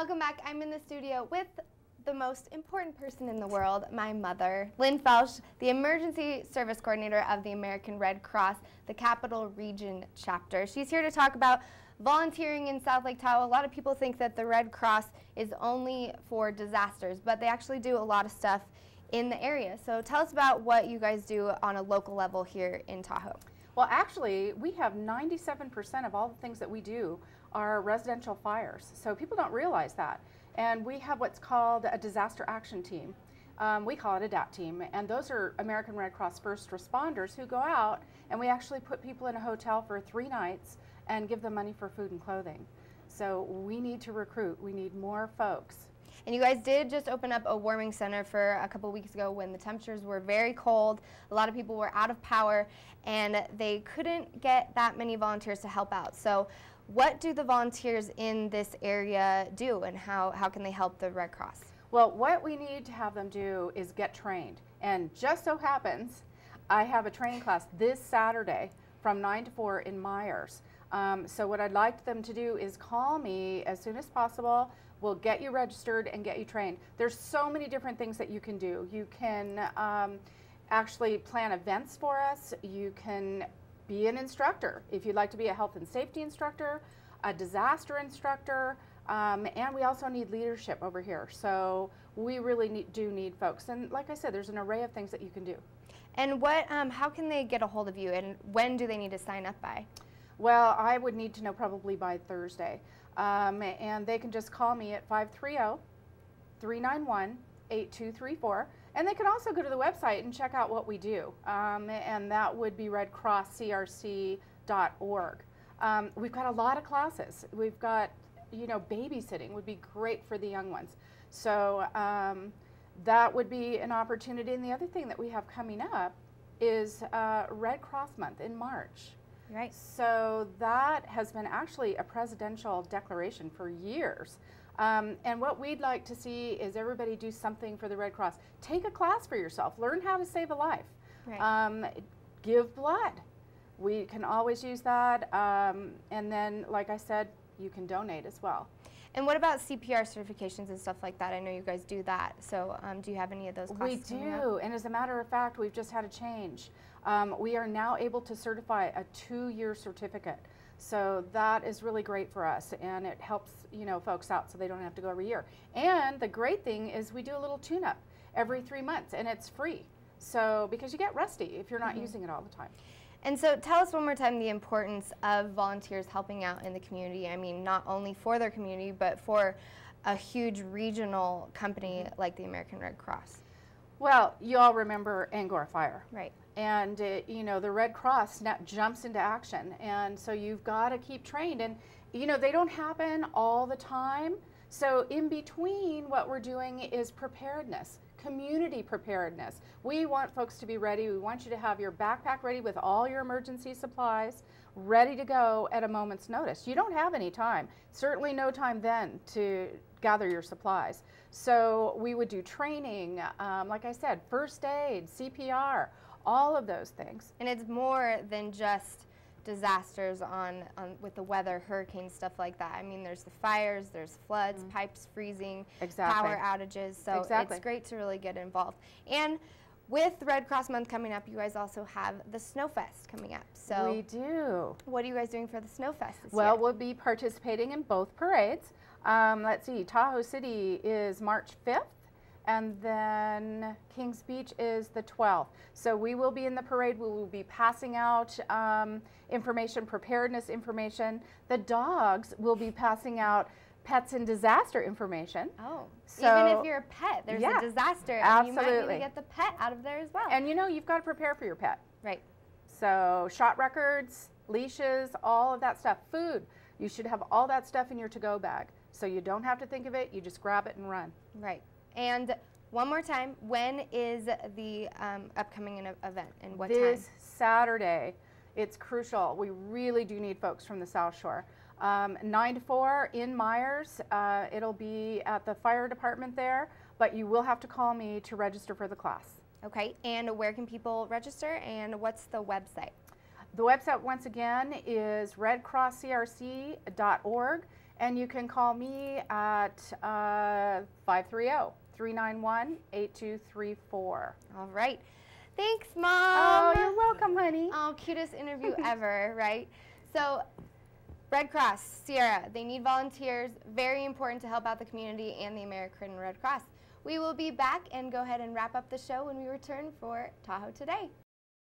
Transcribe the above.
Welcome back. I'm in the studio with the most important person in the world, my mother, Lynn Felsch, the Emergency Service Coordinator of the American Red Cross, the Capital Region chapter. She's here to talk about volunteering in South Lake Tahoe. A lot of people think that the Red Cross is only for disasters, but they actually do a lot of stuff in the area. So tell us about what you guys do on a local level here in Tahoe. Well, actually, we have 97% of all the things that we do are residential fires. So people don't realize that. And we have what's called a disaster action team. Um, we call it a DAT team. And those are American Red Cross first responders who go out and we actually put people in a hotel for three nights and give them money for food and clothing. So we need to recruit. We need more folks. And you guys did just open up a warming center for a couple weeks ago when the temperatures were very cold. A lot of people were out of power and they couldn't get that many volunteers to help out. So what do the volunteers in this area do and how, how can they help the Red Cross? Well, what we need to have them do is get trained. And just so happens, I have a training class this Saturday from 9 to 4 in Meyers. Um, so what I'd like them to do is call me as soon as possible. We'll get you registered and get you trained. There's so many different things that you can do. You can um, actually plan events for us. You can be an instructor if you'd like to be a health and safety instructor, a disaster instructor, um, and we also need leadership over here. So we really need, do need folks. And like I said, there's an array of things that you can do. And what, um, how can they get a hold of you and when do they need to sign up by? Well, I would need to know probably by Thursday. Um, and they can just call me at 530 391 8234. And they can also go to the website and check out what we do. Um, and that would be redcrosscrc.org. Um, we've got a lot of classes. We've got, you know, babysitting would be great for the young ones. So um, that would be an opportunity. And the other thing that we have coming up is uh, Red Cross Month in March. Right. So that has been actually a presidential declaration for years. Um, and what we'd like to see is everybody do something for the Red Cross. Take a class for yourself. Learn how to save a life. Right. Um, give blood. We can always use that. Um, and then, like I said, you can donate as well. And what about CPR certifications and stuff like that? I know you guys do that. So um, do you have any of those classes? We do. And as a matter of fact, we've just had a change. Um, we are now able to certify a two-year certificate. So that is really great for us and it helps, you know, folks out so they don't have to go every year. And the great thing is we do a little tune-up every three months and it's free. So because you get rusty if you're not mm -hmm. using it all the time. And so tell us one more time the importance of volunteers helping out in the community. I mean, not only for their community, but for a huge regional company mm-hmm. like the American Red Cross. Well, you all remember Angora Fire. Right. And, uh, you know, the Red Cross now jumps into action. And so you've got to keep trained. And, you know, they don't happen all the time. So in between, what we're doing is preparedness community preparedness. We want folks to be ready. We want you to have your backpack ready with all your emergency supplies ready to go at a moment's notice. You don't have any time, certainly no time then to gather your supplies. So we would do training, um, like I said, first aid, CPR, all of those things. And it's more than just disasters on, on, with the weather, hurricanes, stuff like that. I mean, there's the fires, there's floods, mm. pipes freezing, exactly. power outages. So exactly. it's great to really get involved. And with Red Cross Month coming up, you guys also have the Snowfest coming up. So we do. What are you guys doing for the Snowfest this well, year? we'll be participating in both parades. Um, let's see, Tahoe City is March 5th and then Kings Beach is the 12th. So we will be in the parade. We will be passing out um, information, preparedness information. The dogs will be passing out pets and disaster information. Oh, so, even if you're a pet, there's yeah, a disaster, and absolutely. you might need to get the pet out of there as well. And you know, you've got to prepare for your pet. Right. So shot records, leashes, all of that stuff. Food, you should have all that stuff in your to-go bag. So you don't have to think of it, you just grab it and run. Right. And one more time, when is the um, upcoming event and what this time? This Saturday. It's crucial. We really do need folks from the South Shore. Um, 9 to 4 in Meyers. Uh, it'll be at the fire department there, but you will have to call me to register for the class. Okay, and where can people register and what's the website? The website, once again, is redcrosscrc.org And you can call me at uh, 530 391 8234. All right. Thanks, Mom. Oh, Mom. you're welcome, honey. Oh, cutest interview ever, right? So, Red Cross, Sierra, they need volunteers. Very important to help out the community and the American Red Cross. We will be back and go ahead and wrap up the show when we return for Tahoe Today.